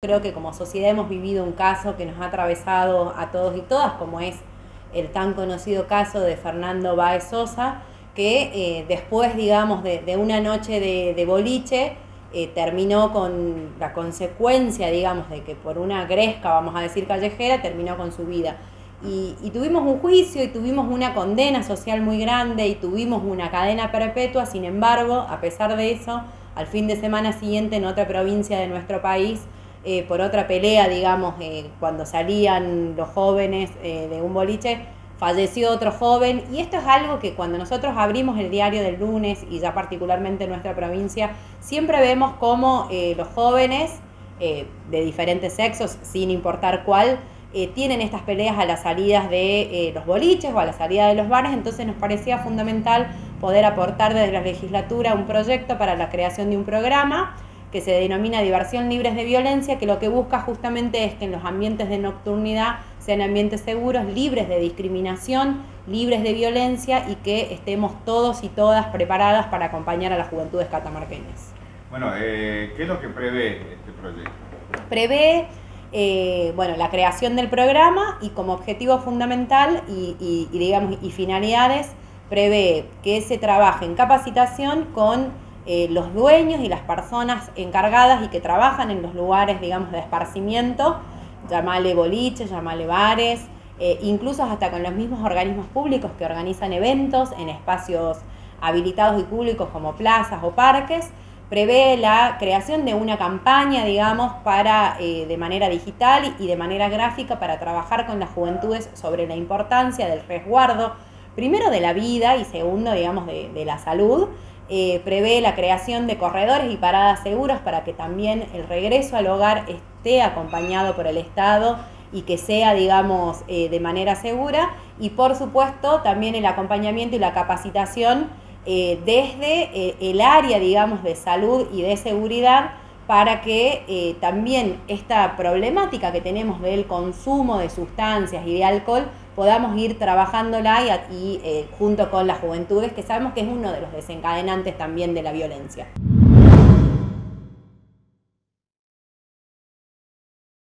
Creo que como sociedad hemos vivido un caso que nos ha atravesado a todos y todas, como es el tan conocido caso de Fernando Baez Sosa, que eh, después, digamos, de, una noche de, boliche, eh, terminó con la consecuencia, digamos, de que por una gresca, vamos a decir callejera, terminó con su vida. Y, y, tuvimos un juicio y tuvimos una condena social muy grande y tuvimos una cadena perpetua, sin embargo, a pesar de eso, al fin de semana siguiente en otra provincia de nuestro país, eh, por otra pelea, digamos, eh, cuando salían los jóvenes eh, de un boliche, falleció otro joven. Y esto es algo que cuando nosotros abrimos el diario del lunes, y ya particularmente en nuestra provincia, siempre vemos cómo los jóvenes de diferentes sexos, sin importar cuál, tienen estas peleas a las salidas de los boliches o a la salida de los bares, entonces nos parecía fundamental poder aportar desde la legislatura un proyecto para la creación de un programa que se denomina Diversión Libres de Violencia, que lo que busca justamente es que en los ambientes de nocturnidad sean ambientes seguros, libres de discriminación, libres de violencia y que estemos todos y todas preparadas para acompañar a las juventudes catamarqueñas. Bueno, eh, ¿qué es lo que prevé este proyecto? Prevé eh, bueno, la creación del programa y como objetivo fundamental y, digamos, y finalidades prevé que se trabaje en capacitación con eh, los dueños y las personas encargadas y que trabajan en los lugares, digamos, de esparcimiento, llamale boliches, llamale bares, eh, incluso hasta con los mismos organismos públicos que organizan eventos en espacios habilitados y públicos como plazas o parques, prevé la creación de una campaña, digamos, para eh, de manera digital y de manera gráfica para trabajar con las juventudes sobre la importancia del resguardo, primero de la vida y segundo, digamos, de la salud eh, prevé la creación de corredores y paradas seguras para que también el regreso al hogar esté acompañado por el Estado y que sea, digamos, eh, de manera segura. Y por supuesto también el acompañamiento y la capacitación eh, desde el área, digamos, de salud y de seguridad para que también esta problemática que tenemos del consumo de sustancias y de alcohol podamos ir trabajándola y, y eh, junto con las juventudes, que sabemos que es uno de los desencadenantes también de la violencia.